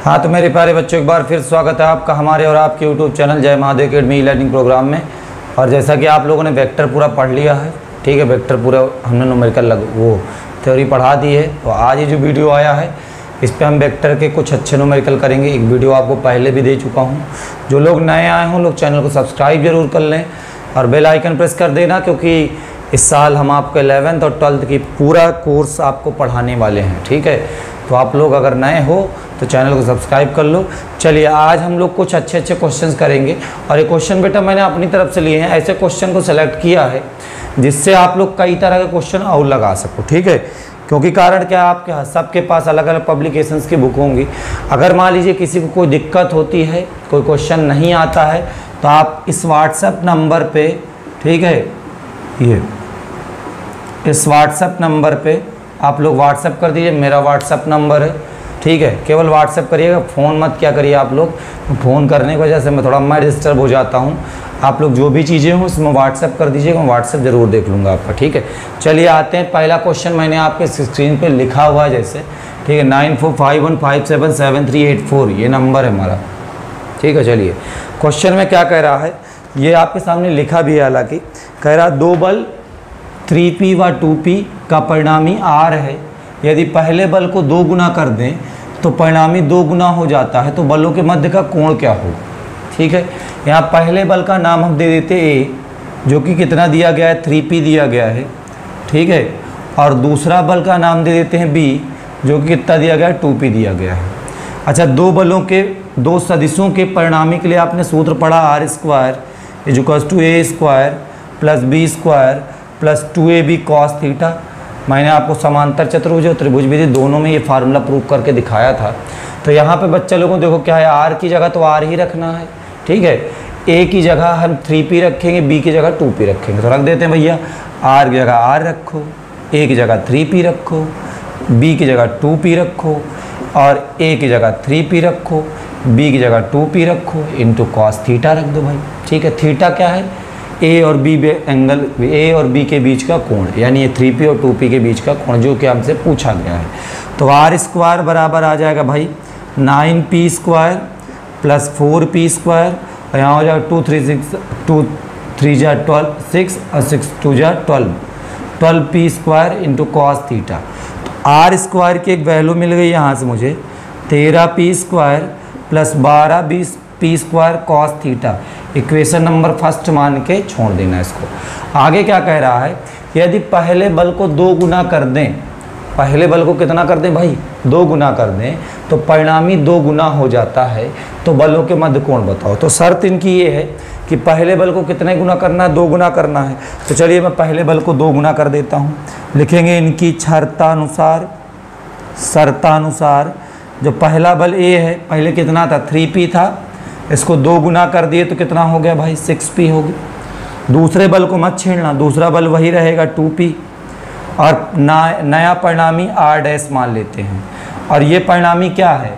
हाँ तो मेरे प्यारे बच्चों, एक बार फिर स्वागत है आपका हमारे और आपके YouTube channel Jai Mahadev academy learning program में। और जैसा कि आप लोगों ने वेक्टर पूरा पढ़ लिया है, ठीक है वेक्टर पूरा हमने न्यूमेरिकल लग, वो थ्योरी पढ़ा दी है। तो आज ये जो वीडियो आया है, इस पर हम वेक्टर के कुछ अच्छे न्यूमेरिकल करेंगे। एक वीडियो आपको पहले भी दे चुका हूँ। जो लोग नए आए हों, लोग चैनल को सब्सक्राइब ज़रूर कर लें और बेल आइकन प्रेस कर देना, क्योंकि इस साल हम आपको एलेवेंथ और ट्वेल्थ की पूरा कोर्स आपको पढ़ाने वाले हैं, ठीक है। तो आप लोग अगर नए हो तो चैनल को सब्सक्राइब कर लो। चलिए, आज हम लोग कुछ अच्छे अच्छे क्वेश्चंस करेंगे। और ये क्वेश्चन बेटा मैंने अपनी तरफ़ से लिए हैं, ऐसे क्वेश्चन को सिलेक्ट किया है, जिससे आप लोग कई तरह के क्वेश्चन और लगा सको, ठीक है? क्योंकि कारण क्या आपके सबके पास अलग अलग पब्लिकेशंस की बुक होंगी। अगर मान लीजिए किसी को कोई दिक्कत होती है, कोई क्वेश्चन नहीं आता है तो आप इस व्हाट्सएप नंबर पे, ठीक है? ये, इस व्हाट्सएप नंबर पे आप लोग व्हाट्सएप कर दीजिए, मेरा व्हाट्सअप नंबर है। ठीक है? केवल व्हाट्सअप करिएगा फ़ोन मत क्या करिए आप लोग। फ़ोन करने की वजह से मैं थोड़ा, मैं डिस्टर्ब हो जाता हूँ। आप लोग जो भी चीज़ें हों, उसमें व्हाट्सअप कर दीजिएगा, मैं व्हाट्सएप ज़रूर देख लूँगा आपका, ठीक है? चलिए आते हैं, पहला क्वेश्चन मैंने आपके स्क्रीन पर लिखा हुआ है जैसे। ठीक है? Nine four five one five seven seven three eight four ये नंबर है हमारा। ठीक है, चलिए। क्वेश्चन में क्या कह रहा है? ये आपके सामने लिखा भी है हालाँकि। कह रहा दो बल थ्री पी व टू पी का परिणामी आर है। यदि पहले बल को दो गुना कर दें तो परिणामी दो गुना हो जाता है तो बलों के मध्य का कोण क्या होगा ठीक है? यहाँ पहले बल का नाम हम दे देते ए, जो कि कितना दिया गया है? थ्री पी दिया गया है। ठीक है? और दूसरा बल का नाम दे देते हैं बी, जो कि कितना दिया गया है? टू पी दिया गया है। अच्छा दो बलों के, दो सदिशों के परिणामी के लिए आपने सूत्र पढ़ा, R square equals to A square plus B square plus two A B cos theta मैंने आपको समांतर चतुर्भुज और त्रिभुज विधि दोनों में ये फार्मूला प्रूव करके दिखाया था। तो यहाँ पे बच्चे लोगों को देखो क्या है आर की जगह तो आर ही रखना है, ठीक है? ए की जगह हम थ्री पी रखेंगे बी की जगह टू पी रखेंगे। तो रख देते हैं भैया आर की जगह आर रखो ए की जगह थ्री पी रखो बी की जगह टू पी रखो और ए की जगह थ्री पी रखो बी की जगह टू पी रखो इंटू कॉस थीटा रख दो भाई, ठीक है? थीटा क्या है? ए और बी एंगल ए और बी के बीच का कोण, यानी ये थ्री पी और टू पी के बीच का कोण, जो कि हमसे पूछा गया है। तो आर स्क्वायर बराबर आ जाएगा भाई nine P square plus four P square और यहाँ हो जाएगा two three six two three जा ट्वेल्व सिक्स और सिक्स टू जा twelve twelve P square into cos theta तो आर स्क्वायर की एक वैल्यू मिल गई यहाँ से मुझे, तेरह पी स्क्वायर प्लस बारह बीस P square cos theta equation number first मान के छोड़ देना इसको। आगे क्या कह रहा है यदि पहले बल को दो गुना कर दें, पहले बल को कितना कर दें भाई? दो गुना कर दें तो परिणामी दो गुना हो जाता है। तो बलों के मध्य कोण बताओ। तो शर्त इनकी ये है कि पहले बल को कितने गुना करना है? दो गुना करना है। तो चलिए मैं पहले बल को दो गुना कर देता हूँ। लिखेंगे इनकी क्षरतानुसार शर्तानुसार। जो पहला बल ए है, पहले कितना था? थ्री पी था। इसको दो गुना कर दिए तो कितना हो गया भाई? सिक्स पी हो गया दूसरे बल को मत छेड़ना, दूसरा बल वही रहेगा टू पी और ना, नया परिणामी आर डैश मान लेते हैं। और ये परिणामी क्या है?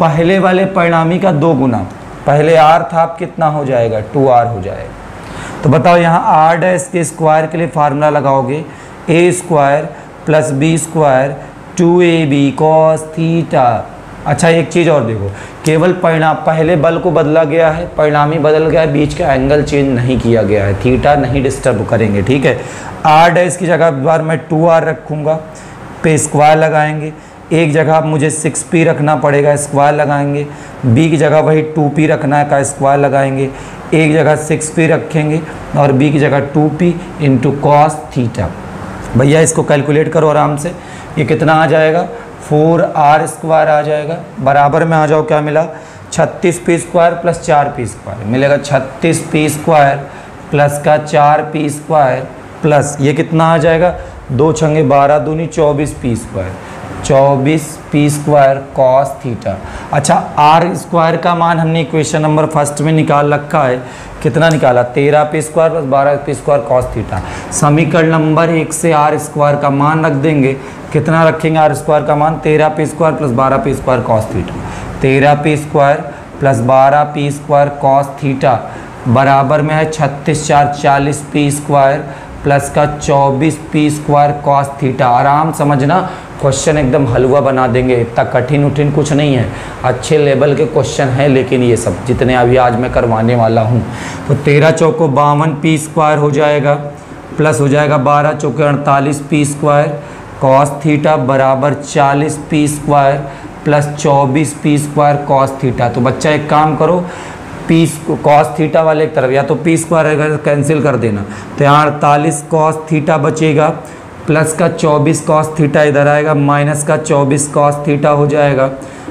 पहले वाले परिणामी का दो गुना। पहले आर था, अब कितना हो जाएगा? टू आर हो जाएगा। तो बताओ यहाँ आर डैश के स्क्वायर के लिए फार्मूला लगाओगे। A square plus B square two A B cos theta अच्छा एक चीज़ और देखो, केवल परिणाम, पहले बल को बदला गया है, परिणामी बदल गया है, बीच का एंगल चेंज नहीं किया गया है थीटा नहीं डिस्टर्ब करेंगे, ठीक है? आर डैश की जगह बार मैं टू आर रखूँगा, पे स्क्वायर लगाएँगे, एक जगह मुझे सिक्स पी रखना पड़ेगा स्क्वायर लगाएँगे बी की जगह वही टू पी रखना है, का स्क्वायर लगाएँगे, एक जगह सिक्स पी रखेंगे, और बी की जगह two P into cos theta भैया, इसको कैलकुलेट करो आराम से, ये कितना आ जाएगा? फोर आर स्क्वायर आ जाएगा। बराबर में आ जाओ, क्या मिला? छत्तीस पी स्क्वायर प्लस चार पी स्क्वायर। मिलेगा छत्तीस पी स्क्वायर प्लस का चार पी स्क्वायर प्लस, ये कितना आ जाएगा? दो छंगे बारह दूनी चौबीस पी स्क्वायर। चौबीस पी स्क्वायर कॉस थीटा अच्छा आर स्क्वायर का मान हमने इक्वेशन नंबर फ़र्स्ट में निकाल रखा है। कितना निकाला? तेरह पी स्क्वायर प्लस बारह पी स्क्वायर कॉस थीटा समीकरण नंबर एक से आर स्क्वायर का मान रख देंगे। कितना रखेंगे आर स्क्वायर का मान? तेरह पी स्क्वायर प्लस बारह पी स्क्वायर कॉस थीटा तेरह पी स्क्वायर प्लस बारह पी स्क्वायर कॉस थीटा बराबर में है छत्तीस चार चालीस पी स्क्वायर प्लस का 24 पी स्क्वायर कॉस थीटा। आराम समझना, क्वेश्चन एकदम हलवा बना देंगे। इतना कठिन उठिन कुछ नहीं है। अच्छे लेवल के क्वेश्चन हैं, लेकिन ये सब जितने अभी आज मैं करवाने वाला हूँ। तो तेरह चौको बावन पी स्क्वायर हो जाएगा, प्लस हो जाएगा बारह चौके अड़तालीस पी स्क्वायर, कॉस थीटा बराबर चालीस पी स्क्वायर, प्लस चौबीस पी स्क्वायर कॉस थीटा। तो बच्चा एक काम करो पी कॉस थीटा वाले एक तरफ़, या तो पी स्क्वायर अगर कैंसिल कर देना तो यहाँ अड़तालीस कॉस थीटा बचेगा प्लस का चौबीस कॉस थीटा इधर आएगा माइनस का चौबीस कॉस थीटा हो जाएगा,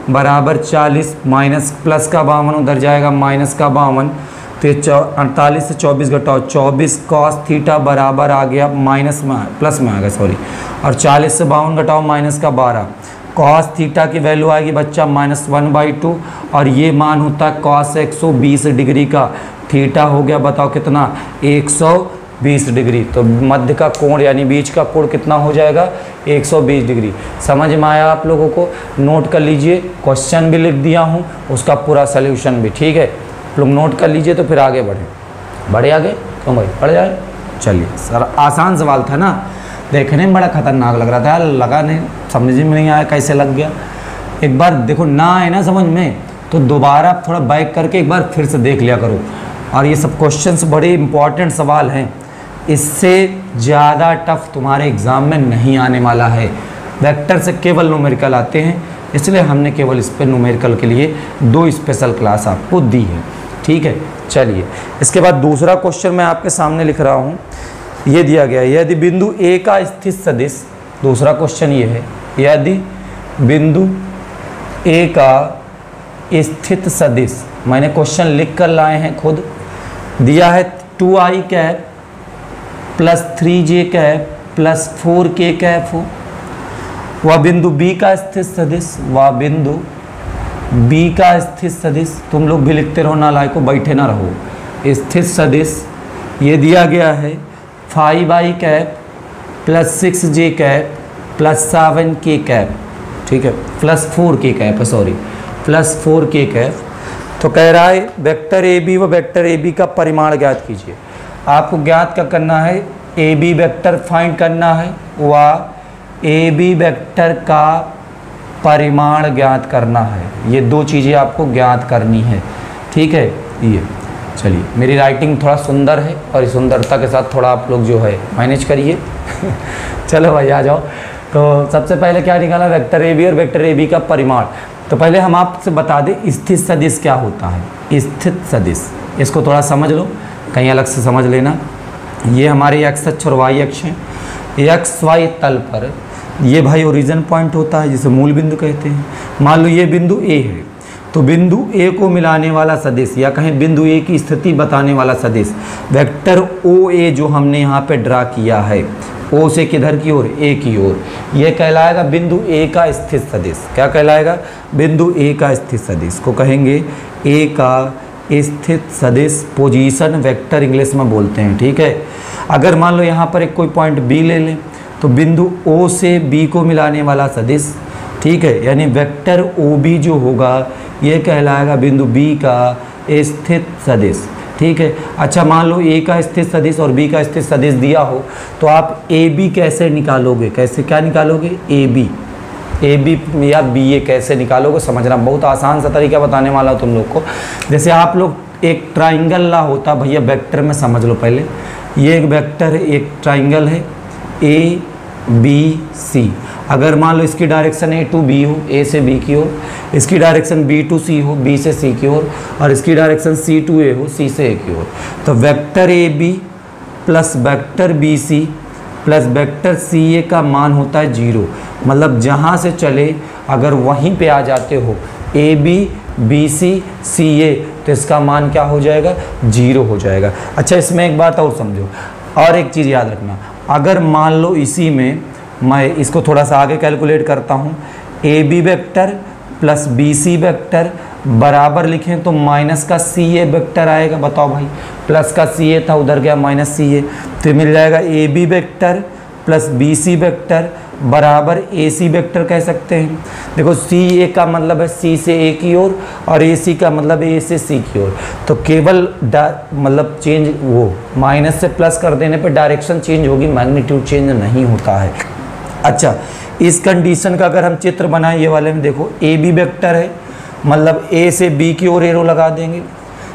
बराबर चालीस माइनस प्लस का बावन उधर जाएगा माइनस का बावन तो ये अड़तालीस से चौबीस घटाओ, चौबीस कॉस थीटा बराबर आ गया माइनस में प्लस में आ गया सॉरी और चालीस से बावन घटाओ माइनस का बारह कॉस थीटा की वैल्यू आएगी बच्चा माइनस वन बाई टू और ये मान होता है कॉस एक सौ बीस डिग्री का। थीटा हो गया, बताओ कितना? एक सौ बीस डिग्री। तो मध्य का कोण यानी बीच का कोण कितना हो जाएगा? 120 डिग्री। समझ में आया आप लोगों को? नोट कर लीजिए। क्वेश्चन भी लिख दिया हूँ, उसका पूरा सल्यूशन भी, ठीक है? लोग नोट कर लीजिए तो फिर आगे बढ़ें। बढ़े आगे? क्यों भाई, बढ़ जाए। चलिए, सर, आसान सवाल था ना? देखने में बड़ा खतरनाक लग रहा था, लगा नहीं, समझ में नहीं आया कैसे लग गया। एक बार देखो, ना आए ना समझ में तो दोबारा थोड़ा बैक करके एक बार फिर से देख लिया करो। और ये सब क्वेश्चंस बड़े इंपॉर्टेंट सवाल हैं। इससे ज़्यादा टफ तुम्हारे एग्ज़ाम में नहीं आने वाला है। वेक्टर से केवल न्यूमेरिकल आते हैं, इसलिए हमने केवल इस पर न्यूमेरिकल के लिए दो स्पेशल क्लास आपको दी है। ठीक है, चलिए। इसके बाद दूसरा क्वेश्चन मैं आपके सामने लिख रहा हूँ। ये दिया गया है, यदि बिंदु ए का स्थित सदिश, दूसरा क्वेश्चन ये है, यदि बिंदु ए का स्थित सदिश, मैंने क्वेश्चन लिख कर लाए हैं खुद, दिया है two I cap plus three J cap plus four K cap हो वह बिंदु बी का स्थित सदिश, वह बिंदु बी का स्थित सदिश, तुम लोग भी लिखते रहो ना लायको बैठे ना रहो। स्थित सदिश, ये दिया गया है five I cap, plus six J cap, plus seven K cap, ठीक है? प्लस फोर के कैप है sorry plus four K cap. तो कह रहा है, वेक्टर ए बी व वेक्टर ए बी का परिमाण ज्ञात कीजिए। आपको ज्ञात क्या करना है? ए बी वैक्टर फाइंड करना है, व ए बी वैक्टर का परिमाण ज्ञात करना है। ये दो चीज़ें आपको ज्ञात करनी है, ठीक है? ये। चलिए, मेरी राइटिंग थोड़ा सुंदर है और इस सुंदरता के साथ थोड़ा आप लोग जो है मैनेज करिए। चलो भाई, आ जाओ। तो सबसे पहले क्या निकाला? वेक्टर ए बी और वेक्टर ए बी का परिमाण। तो पहले हम आपसे बता दें, स्थित सदिश क्या होता है? स्थित सदिश। इसको थोड़ा समझ लो, कहीं अलग से समझ लेना। ये हमारे एक्स अक्ष और वाई अक्ष हैं। एक्स वाई तल पर ये भाई ओरिजिन पॉइंट होता है, जिसे मूल बिंदु कहते हैं। मान लो ये बिंदु ए है। तो बिंदु ए को मिलाने वाला सदिश या कहें बिंदु ए की स्थिति बताने वाला सदिश, वेक्टर ओ ए जो हमने यहाँ पे ड्रा किया है, ओ से किधर की ओर? ए की ओर। यह कहलाएगा बिंदु ए का स्थित सदिश। क्या कहलाएगा? बिंदु ए का स्थित सदिश को कहेंगे। ए का स्थित सदिश पोजीशन वेक्टर इंग्लिश में बोलते हैं, ठीक है? अगर मान लो यहाँ पर एक कोई पॉइंट बी ले लें तो बिंदु ओ से बी को मिलाने वाला सदिश ठीक है, यानी वेक्टर ओ बी जो होगा, ये कहलाएगा बिंदु बी का स्थित सदिश। ठीक है अच्छा मान लो ए का स्थित सदिश और बी का स्थित सदिश दिया हो तो आप ए बी कैसे निकालोगे? कैसे, क्या निकालोगे? ए बी ए बी या बी ए कैसे निकालोगे? समझना बहुत आसान सा तरीका बताने वाला हूँ तुम लोग को। जैसे आप लोग एक ट्राइंगल ला होता, भैया वेक्टर में समझ लो पहले। ये एक वेक्टर, एक ट्राइंगल है ए बी सी अगर मान लो इसकी डायरेक्शन ए टू बी हो ए से बी की ओर, इसकी डायरेक्शन बी टू सी हो बी से सी की ओर, और इसकी डायरेक्शन सी टू ए हो सी से ए की ओर तो vector A B plus vector B C plus vector C A का मान होता है ज़ीरो मतलब जहाँ से चले, अगर वहीं पे आ जाते हो ए बी बी सी सी ए तो इसका मान क्या हो जाएगा? ज़ीरो हो जाएगा. अच्छा इसमें एक बात और समझो. और एक चीज़ याद रखना. अगर मान लो इसी में मैं इसको थोड़ा सा आगे कैलकुलेट करता हूँ. A B vector plus B C vector बराबर लिखें तो माइनस का सी ए वैक्टर आएगा. बताओ भाई. प्लस का सी ए था, उधर गया माइनस सी ए तो मिल जाएगा A B vector plus B C vector बराबर ए सी वेक्टर कह सकते हैं. देखो सी ए का मतलब है सी से ए की ओर और ए सी का मतलब ए से सी की ओर. तो केवल मतलब चेंज वो माइनस से प्लस कर देने पर डायरेक्शन चेंज होगी मैग्नीट्यूड चेंज नहीं होता है. अच्छा इस कंडीशन का अगर हम चित्र बनाएँ, ये वाले में देखो ए बी वेक्टर है मतलब ए से बी की ओर एरो लगा देंगे,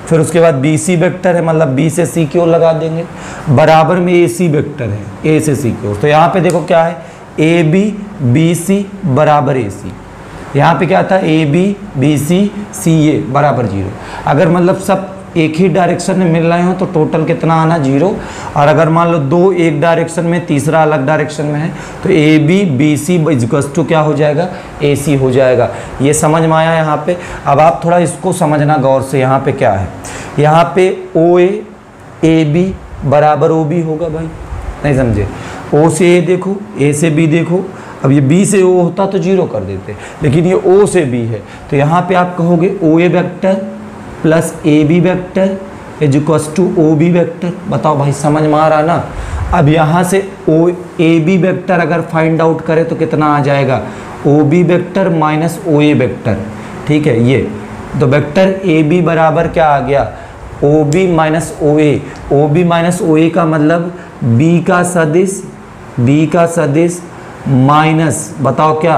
फिर उसके बाद बी सी वेक्टर है मतलब बी से सी की ओर लगा देंगे, बराबर में ए सी वेक्टर है ए से सी की ओर। तो यहाँ पे देखो क्या है ए बी बी सी बराबर ए सी यहाँ पे क्या था ए बी बी सी सी ए बराबर ज़ीरो अगर मतलब सब एक ही डायरेक्शन में मिल रहे हो तो टोटल कितना आना? ज़ीरो और अगर मान लो दो एक डायरेक्शन में, तीसरा अलग डायरेक्शन में है तो ए बी बी सी इजकस टू क्या हो जाएगा? ए सी हो जाएगा। ये समझ में आया यहाँ पे? अब आप थोड़ा इसको समझना गौर से, यहाँ पे क्या है? यहाँ पे ओ ए ए बी बराबर ओ बी होगा भाई। नहीं समझे? ओ से ए देखो ए से बी देखो। अब ये बी से ओ होता तो ज़ीरो कर देते, लेकिन ये ओ से बी है। तो यहाँ पे आप कहोगे O A vector plus A B vector is to O B vector. बताओ भाई, समझ में आ रहा ना? अब यहाँ से ओ, ए बी वैक्टर अगर फाइंड आउट करें तो कितना आ जाएगा? O B vector minus O A vector. ठीक है, ये। तो वेक्टर ए बी बराबर क्या आ गया? O B minus O A. O B minus O A का मतलब बी का सदिश बी का सदिश माइनस बताओ क्या?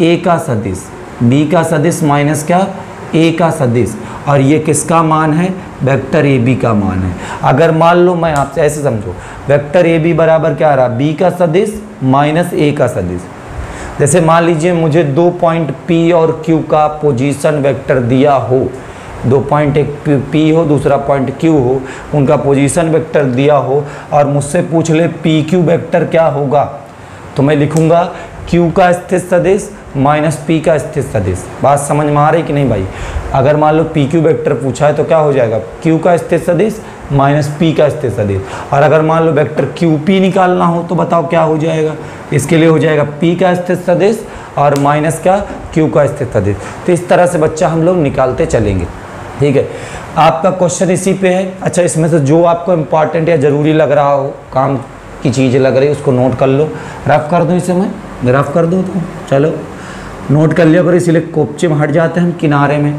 ए का सदिश। बी का सदिश माइनस क्या? ए का सदिश। और ये किसका मान है? वेक्टर ए बी का मान है। अगर मान लो, मैं आपसे ऐसे समझो। वेक्टर ए बी बराबर क्या आ रहा? बी का सदिश माइनस ए का सदिश। जैसे मान लीजिए, मुझे दो पॉइंट पी और क्यू का पोजीशन वेक्टर दिया हो। दो पॉइंट एक पी हो, दूसरा पॉइंट क्यू हो, उनका पोजीशन वेक्टर दिया हो। और मुझसे पूछ ले पी क्यू वेक्टर क्या होगा? तो मैं लिखूँगा क्यू का स्थित सदिश माइनस पी का स्थित सदिश। बात समझ में आ रही कि नहीं भाई? अगर मान लो पी क्यू वेक्टर पूछा है तो क्या हो जाएगा? क्यू का स्थित सदिश माइनस पी का स्थित सदिश। और अगर मान लो वेक्टर क्यू पी निकालना हो तो बताओ क्या हो जाएगा? इसके लिए हो जाएगा पी का स्थित सदिश और माइनस का क्यू का स्थित सदिश। तो इस तरह से बच्चा हम लोग निकालते चलेंगे। ठीक है? आपका क्वेश्चन इसी पे है। अच्छा इसमें से जो आपको इंपॉर्टेंट या ज़रूरी लग रहा हो, काम की चीज़ लग रही है, उसको नोट कर लो। रफ कर दो इसे मैं? रफ कर दूँ तो चलो। नोट कर लिया करो इसीलिए कोपचे में हट जाते हैं हम किनारे में,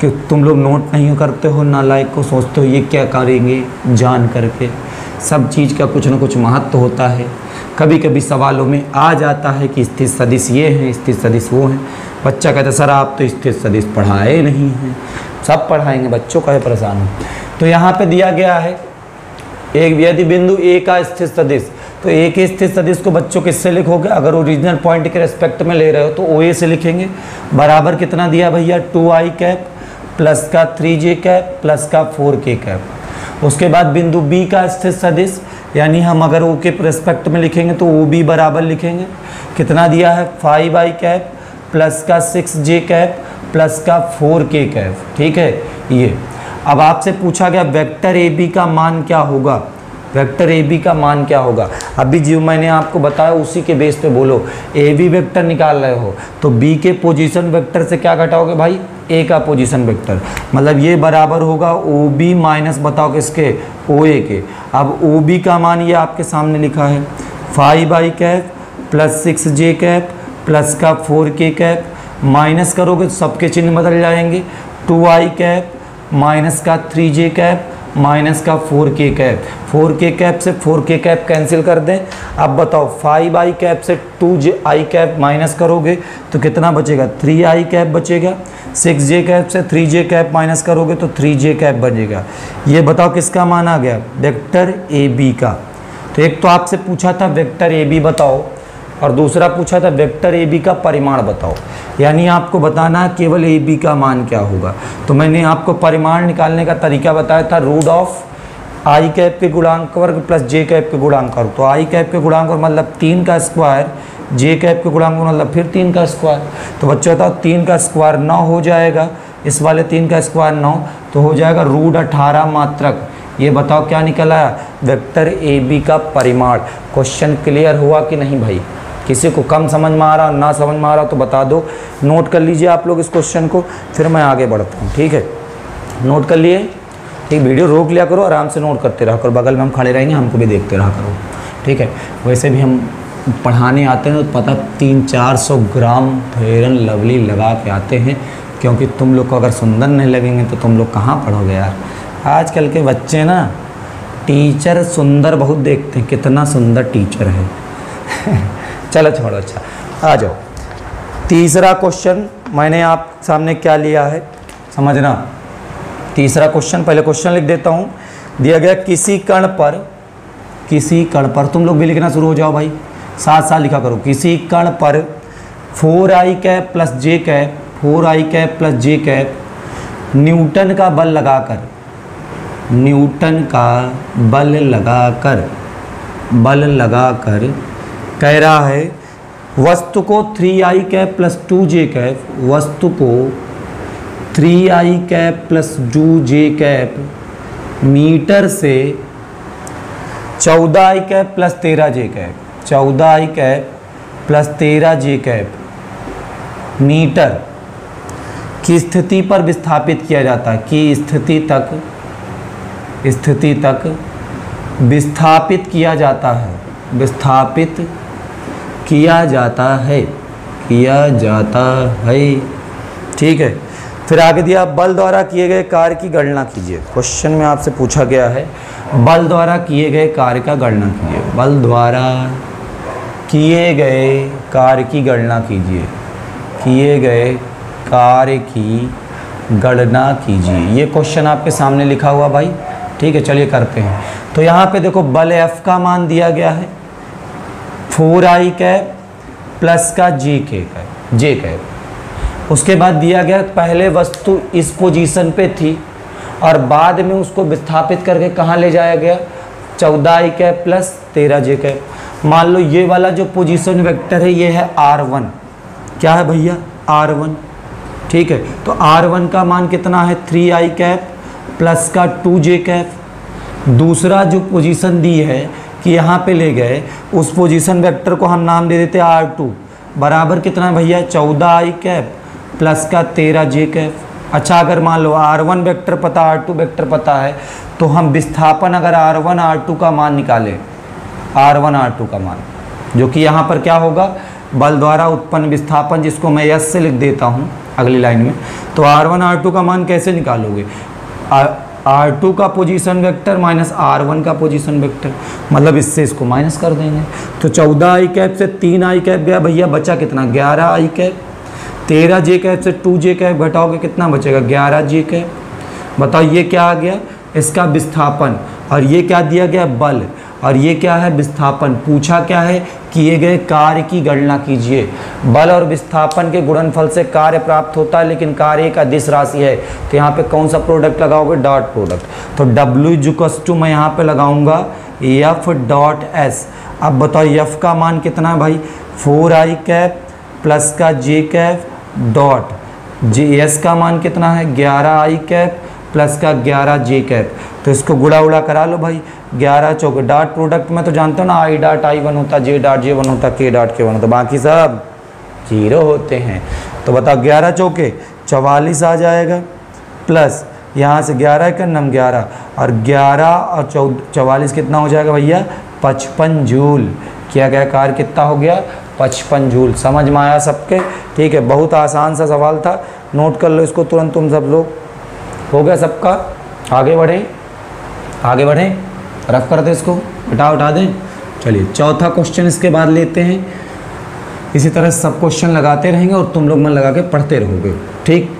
कि तुम लोग नोट नहीं करते हो, ना लाइक को सोचते हो ये क्या करेंगे, जान करके। सब चीज़ का कुछ ना कुछ महत्व होता है। कभी कभी सवालों में आ जाता है कि स्थित सदिश ये हैं, स्थित सदिश वो हैं। बच्चा कहता सर, आप तो स्थित सदिश पढ़ाए नहीं हैं। सब पढ़ाएँगे, बच्चों का है परेशान तो यहाँ पे दिया गया है, एक यदि बिंदु ए का स्थित सदिश तो ए के स्थित सदिश को बच्चों किससे लिखोगे अगर ओरिजिनल पॉइंट के रेस्पेक्ट में ले रहे हो तो ओ ए से लिखेंगे। बराबर कितना दिया भैया? टू आई कैप प्लस का थ्री जे कैप प्लस का फोर के कैप उसके बाद बिंदु बी का स्थित सदिश यानी हम अगर ओ के रेस्पेक्ट में लिखेंगे तो ओ बी बराबर लिखेंगे। कितना दिया है? फाइव आई कैप प्लस का सिक्स जे कैप प्लस का फोर के कैप ठीक है? ये। अब आपसे पूछा गया वेक्टर ए बी का मान क्या होगा? वेक्टर ए बी का मान क्या होगा? अभी जो मैंने आपको बताया, उसी के बेस पे बोलो। ए बी वेक्टर निकाल रहे हो तो बी के पोजीशन वेक्टर से क्या घटाओगे भाई? ए का पोजीशन वेक्टर। मतलब ये बराबर होगा ओ बी माइनस बताओ किसके? ओ ए के। अब ओ बी का मान ये आपके सामने लिखा है। Five I cap plus six J cap plus का फोर के कैप माइनस करोगे तो सबके चिन्ह बदल जाएँगे। टू आई कैप माइनस का थ्री जे कैप माइनस का four K cap. Four K cap से फोर के कैप कैंसिल कर दें। अब बताओ, फाइव आई कैप से two J I cap minus करोगे तो कितना बचेगा? थ्री आई कैप बचेगा। सिक्स जे कैप से थ्री जे कैप माइनस करोगे तो थ्री जे कैप बनेगा ये बताओ किसका मान गया? वेक्टर ए बी का। तो एक तो आपसे पूछा था, वेक्टर ए बी बताओ। और दूसरा पूछा था, वेक्टर ए बी का परिमाण बताओ। यानी आपको बताना है केवल ए बी का मान क्या होगा। तो मैंने आपको परिमाण निकालने का तरीका बताया था, रूट ऑफ़ आई कैप के गुणांक वर्ग प्लस जे कैप के गुणांक वर्ग तो आई कैप के गुणांक वर्ग मतलब तीन का स्क्वायर, जे कैप के गुणांक मतलब फिर तीन का स्क्वायर। तो बच्चे बताओ, तीन का स्क्वायर नौ हो जाएगा, इस वाले तीन का स्क्वायर नौ तो हो जाएगा रूट अठारह मात्रक। ये बताओ क्या निकल? वेक्टर ए बी का परिमाण। क्वेश्चन क्लियर हुआ कि नहीं भाई? किसी को कम समझ में आ रहा, ना समझ में आ रहा तो बता दो। नोट कर लीजिए आप लोग इस क्वेश्चन को, फिर मैं आगे बढ़ता हूँ, ठीक है? नोट कर लिए? ठीक, वीडियो रोक लिया करो, आराम से नोट करते रहा करो। बगल में हम खड़े रहेंगे, हमको भी देखते रहा करो, ठीक है? वैसे भी हम पढ़ाने आते हैं तो पता तीन चार सौ ग्राम एंड लवली लगा के आते हैं, क्योंकि तुम लोग को अगर सुंदर नहीं लगेंगे तो तुम लोग कहाँ पढ़ोगे यार? आजकल के बच्चे ना, टीचर सुंदर बहुत देखते हैं, कितना सुंदर टीचर है। चलो, छोड़ो अच्छा। आ जाओ। तीसरा क्वेश्चन मैंने आप सामने क्या लिया है? समझना। तीसरा क्वेश्चन पहले क्वेश्चन लिख देता हूँ। दिया गया किसी कण पर, किसी कण पर, तुम लोग भी लिखना शुरू हो जाओ भाई। साथ साथ लिखा करो। किसी कण पर four I cap plus J cap four I cap plus J cap newton का बल लगाकर, न्यूटन का बल लगाकर बल लगाकर कह रहा है, वस्तु को three I cap plus two J cap वस्तु को three I cap plus two J cap metre से चौदह आई कैप प्लस तेरह जे कैप चौदह आई कैप प्लस तेरह जे कैप मीटर की स्थिति पर विस्थापित किया जाता है, की स्थिति तक स्थिति तक विस्थापित किया जाता है, विस्थापित किया जाता है। किया जाता है। ठीक है। फिर आगे दिया, बल द्वारा किए गए कार्य की गणना कीजिए। क्वेश्चन में आपसे पूछा गया है, बल द्वारा किए गए कार्य का गणना कीजिए। बल द्वारा किए गए कार्य की गणना कीजिए। किए गए कार्य की गणना कीजिए। ये क्वेश्चन आपके सामने लिखा हुआ भाई। ठीक है, चलिए करते हैं। तो यहाँ पे देखो, बल एफ़ का मान दिया गया है। फोर आई कैप प्लस का जे के कैप जे कैप उसके बाद दिया गया पहले वस्तु इस पोजीशन पे थी और बाद में उसको विस्थापित करके कहाँ ले जाया गया? चौदह आई कैप प्लस तेरह जे कैप मान लो ये वाला जो पोजीशन वेक्टर है, ये है आर वन। क्या है भैया? R one. ठीक है तो आर वन का मान कितना है? थ्री आई कैप प्लस का टू जे कैप दूसरा जो पोजीशन दी है कि यहाँ पे ले गए, उस पोजीशन वेक्टर को हम नाम दे देते आर टू बराबर कितना है भैया? चौदह आई कैप प्लस का तेरह जे कैप अच्छा अगर मान लो आर वन वैक्टर पता आर टू वैक्टर पता है तो हम विस्थापन अगर आर वन आर टू का मान निकालें आर वन आर टू का मान, जो कि यहाँ पर क्या होगा? बल द्वारा उत्पन्न विस्थापन जिसको मैं यस से लिख देता हूँ, अगली लाइन में। तो आर वन आर टू का मान कैसे निकालोगे? आर टू का position vector minus R one का पोजीशन वेक्टर मतलब इससे इसको माइनस कर देंगे। तो चौदह आई कैप से तीन आई कैप गया, भैया बचा कितना? ग्यारह आई कैप तेरह जे कैप से टू जे कैप घटाओगे, कितना बचेगा? ग्यारह जे कैप बताओ ये क्या आ गया? इसका विस्थापन। और ये क्या दिया गया? बल। और ये क्या है? विस्थापन। पूछा क्या है? किए गए कार्य की गणना कीजिए। बल और विस्थापन के गुणनफल से कार्य प्राप्त होता है, लेकिन कार्य एक अदिश राशि है। तो यहाँ पे कौन सा प्रोडक्ट लगाओगे? डॉट प्रोडक्ट तो डब्ल्यू जुकस टू मैं यहाँ पे लगाऊँगा। एफ़ डॉट एस अब बताओ एफ़ का मान कितना है भाई? फोर आई कैप प्लस का J cap dot J S का मान कितना है? ग्यारह आई कैप प्लस का ग्यारह जे कैप तो इसको गुड़ा उड़ा करा लो भाई। ग्यारह चौके डॉट प्रोडक्ट में तो जानते हो ना आई डॉट आई वन होता जे डॉट जे वन होता के डॉट के वन होता, बाकी सब ज़ीरो होते हैं। तो बताओ, ग्यारह चौके, चवालीस आ जाएगा प्लस यहाँ से ग्यारह का नम ग्यारह, और ग्यारह और चौ चवालीस कितना हो जाएगा भैया? पचपन जूल। किया गया कार्य कितना हो गया? पचपन जूल। समझ में आया सबके? ठीक है, बहुत आसान सा सवाल था। नोट कर लो इसको तुरंत तुम सब लोग। हो गया सबका? आगे बढ़े। आगे बढ़े। रफ कर दे इसको। हटा उठा दें। चलिए, चौथा क्वेश्चन इसके बाद लेते हैं। इसी तरह सब क्वेश्चन लगाते रहेंगे और तुम लोग मन लगा के पढ़ते रहोगे। ठीक?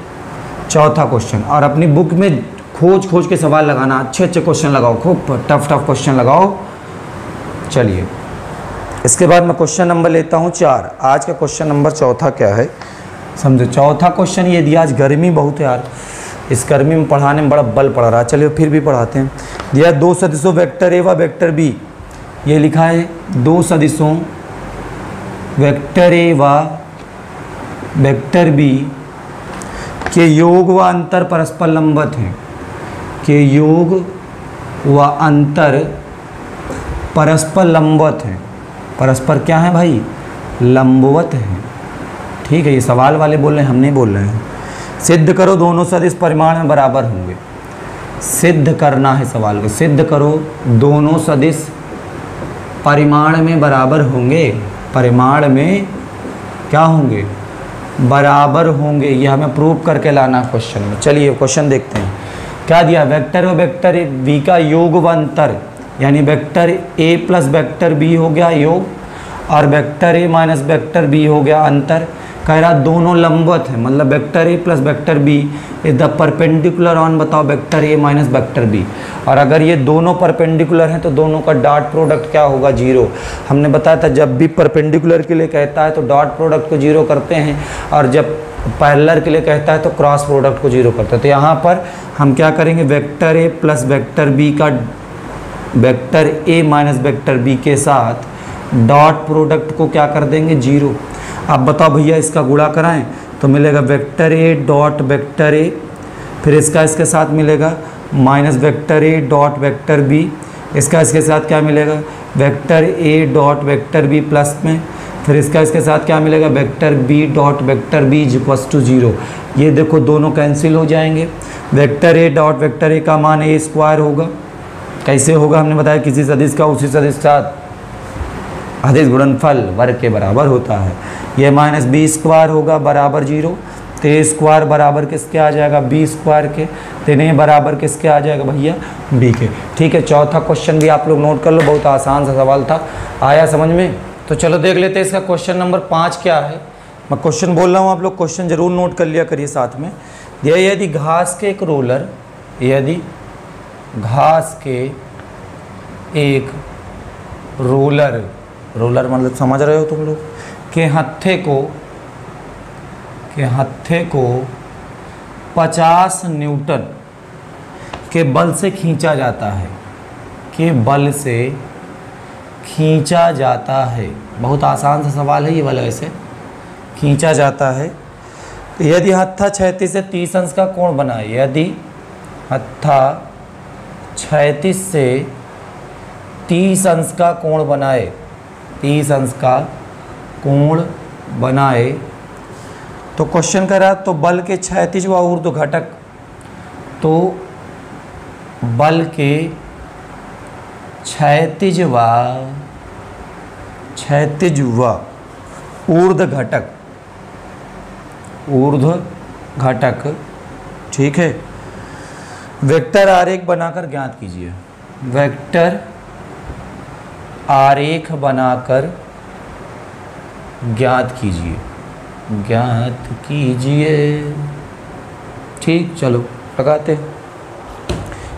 चौथा क्वेश्चन और अपनी बुक में खोज खोज के सवाल लगाना अच्छे अच्छे क्वेश्चन लगाओ, खूब टफ टफ क्वेश्चन लगाओ। चलिए, इसके बाद मैं क्वेश्चन नंबर लेता हूँ चार। आज का क्वेश्चन नंबर चौथा क्या है? समझो, चौथा क्वेश्चन ये दिया, आज गर्मी बहुत है यार। इस गर्मी में पढ़ाने में बड़ा बल पड़ रहा है। चलिए, फिर भी पढ़ाते हैं। दिया दो सदिशों वेक्टर ए व वेक्टर बी। ये लिखा है, दो सदिशों वेक्टर ए व वेक्टर बी के योग व अंतर परस्पर लंबत हैं। के योग व अंतर परस्पर लंबवत हैं। परस्पर क्या है भाई? लंबवत हैं। ठीक है, ये सवाल वाले बोल रहे हैं, हम नहीं बोल रहे हैं। सिद्ध करो, दोनों सदिश परिमाण में बराबर होंगे। सिद्ध करना है सवाल को। सिद्ध करो, दोनों सदिश परिमाण में बराबर होंगे। परिमाण में क्या होंगे? बराबर होंगे। ये हमें प्रूव करके लाना क्वेश्चन में। चलिए क्वेश्चन देखते हैं। क्या दिया? वेक्टर और वेक्टर बी का योग व अंतर यानी vector A plus vector B हो गया योग, और vector A minus vector B हो गया अंतर। कह रहा, दोनों लंबवत है मतलब vector A plus vector B is the perpendicular on बताओ vector A minus vector B और अगर ये दोनों परपेंडिकुलर हैं तो दोनों का डॉट प्रोडक्ट क्या होगा? ज़ीरो हमने बताया था, जब भी परपेंडिकुलर के लिए कहता है तो डॉट प्रोडक्ट को ज़ीरो करते हैं, और जब पैरेलल के लिए कहता है तो क्रॉस प्रोडक्ट को ज़ीरो करते हैं। तो यहाँ पर हम क्या करेंगे? Vector A plus vector B का vector A minus vector B के साथ डॉट प्रोडक्ट को क्या कर देंगे? ज़ीरो अब बताओ भैया, इसका गुणा कराएँ तो मिलेगा vector A dot vector A फिर इसका इसके साथ मिलेगा minus vector A dot vector B इसका इसके साथ क्या मिलेगा? Vector A dot vector B plus में, फिर इसका इसके साथ क्या मिलेगा? Vector B dot vector B equals to zero ये देखो, दोनों कैंसिल हो जाएँगे। Vector A dot vector A का मान ए स्क्वायर होगा। कैसे होगा? हमने बताया किसी सदिश का, उसी सदिश साथ अधिक गुणनफल वर्ग के बराबर होता है। ये माइनस बी स्क्वायर होगा बराबर ज़ीरो तो स्क्वायर बराबर किसके आ जाएगा? बी स्क्वायर के तो इन्हें बराबर किसके आ जाएगा भैया? बी के। ठीक है, चौथा क्वेश्चन भी आप लोग नोट कर लो, बहुत आसान सा सवाल था। आया समझ में? तो चलो देख लेते हैं इसका क्वेश्चन नंबर पाँच क्या है। मैं क्वेश्चन बोल रहा हूँ, आप लोग क्वेश्चन ज़रूर नोट कर लिया करिए साथ में। यह यदि घास के एक रोलर यदि घास के एक रोलर रोलर मतलब समझ रहे हो तुम लोग? के हत्थे को, के हत्थे को 50 न्यूटन के बल से खींचा जाता है। के बल से खींचा जाता है। बहुत आसान सा सवाल है ये वाला ऐसे खींचा जाता है। तो यदि हत्था छैतीस से तीस अंश का कोण बनाए, यदि हत्था छैतीस से तीस अंश का कोण बनाए अंश का कोण बनाए? तो क्वेश्चन करा तो बल के क्षैतिज व ऊर्ध्व घटक तो बल के क्षैतिज व क्षैतिज व ऊर्ध घटक ऊर्ध घटक, ठीक है? वेक्टर आरेख बनाकर ज्ञात कीजिए। वेक्टर आरेख बनाकर ज्ञात कीजिए। ज्ञात कीजिए। ठीक, चलो, लगाते